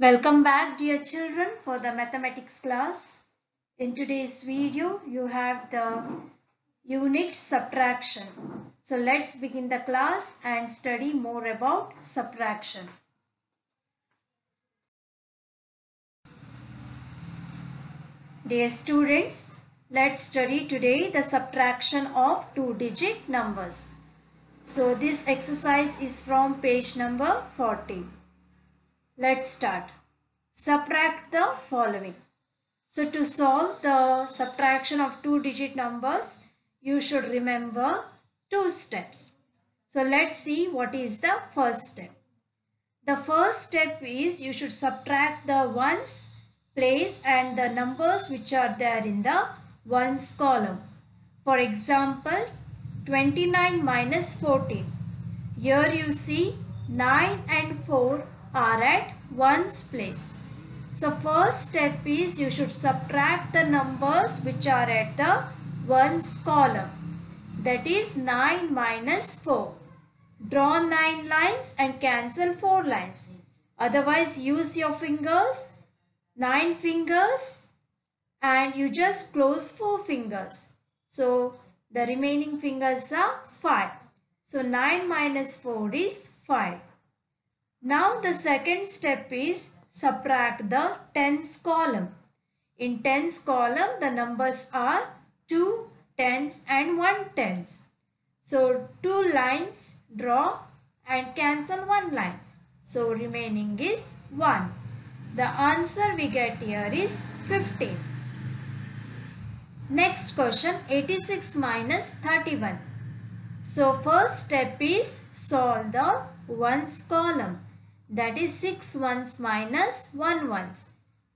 Welcome back dear children for the mathematics class. In today's video you have the unit subtraction. So let's begin the class and study more about subtraction. Dear students, let's study today the subtraction of two digit numbers. So this exercise is from page number 40. Let's start. Subtract the following. So to solve the subtraction of two digit numbers, you should remember two steps. So let's see what is the first step. The first step is you should subtract the ones place and the numbers which are there in the ones column. For example, 29 minus 14. Here you see 9 and 4 are at ones place. So first step is you should subtract the numbers which are at the ones column. That is 9 minus 4. Draw 9 lines and cancel 4 lines. Otherwise use your fingers, 9 fingers and you just close 4 fingers. So the remaining fingers are 5. So 9 minus 4 is 5. Now the second step is subtract the tens column. In tens column the numbers are 2 tens and 1 tens. So two lines draw and cancel one line. So remaining is 1. The answer we get here is 15. Next question 86 minus 31. So first step is solve the ones column that is 6 ones minus 1 ones.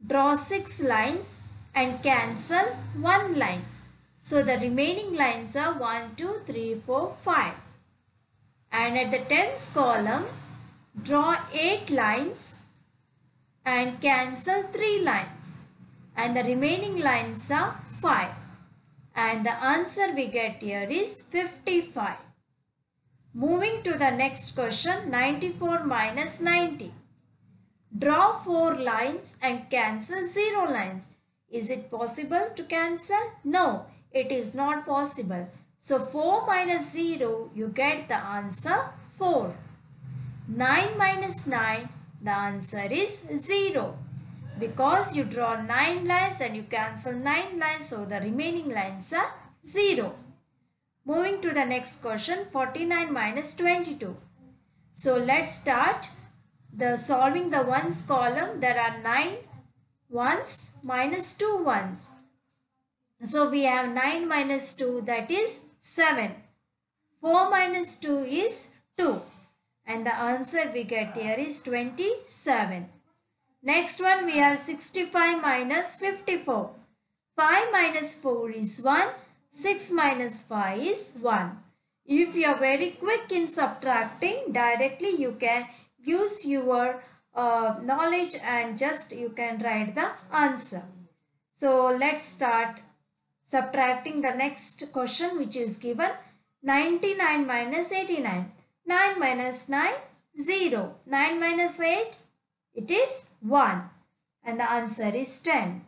Draw 6 lines and cancel 1 line. So the remaining lines are 1, 2, 3, 4, 5. And at the tens column, draw 8 lines and cancel 3 lines. And the remaining lines are 5. And the answer we get here is 55. Moving to the next question 94 minus 90. Draw 4 lines and cancel 0 lines. Is it possible to cancel? No, it is not possible. So 4 minus 0 you get the answer 4. 9 minus 9 the answer is 0. Because you draw 9 lines and you cancel 9 lines so the remaining lines are 0. Moving to the next question 49 minus 22. So let's start the solving the ones column. There are 9 ones minus 2 ones. So we have 9 minus 2 that is 7. 4 minus 2 is 2. And the answer we get here is 27. Next one we have 65 minus 54. 5 minus 4 is 1 6 minus 5 is 1. If you are very quick in subtracting, directly you can use your uh, knowledge and just you can write the answer. So let's start subtracting the next question which is given 99 minus 89. 9 minus 9, 0. 9 minus 8, it is 1. And the answer is 10.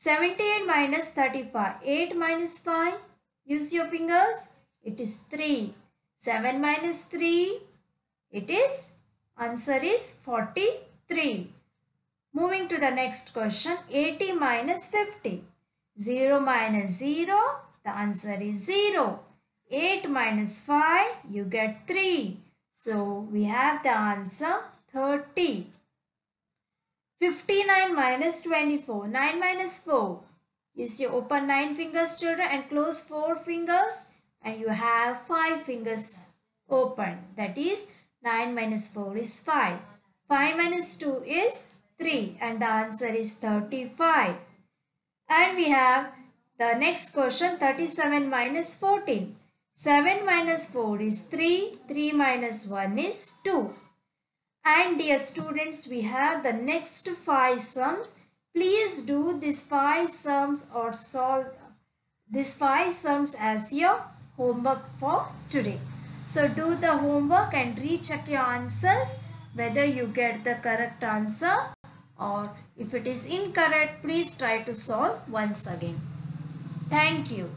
78 minus 35. 8 minus 5. Use your fingers. It is 3. 7 minus 3. It is, answer is 43. Moving to the next question. 80 minus 50. 0 minus 0. The answer is 0. 8 minus 5. You get 3. So we have the answer 30. 59 minus 24. 9 minus 4. You see open 9 fingers children and close 4 fingers and you have 5 fingers open. That is 9 minus 4 is 5. 5 minus 2 is 3 and the answer is 35. And we have the next question 37 minus 14. 7 minus 4 is 3. 3 minus 1 is 2. And dear students, we have the next five sums. Please do these five sums or solve these five sums as your homework for today. So do the homework and recheck your answers whether you get the correct answer or if it is incorrect please try to solve once again. Thank you.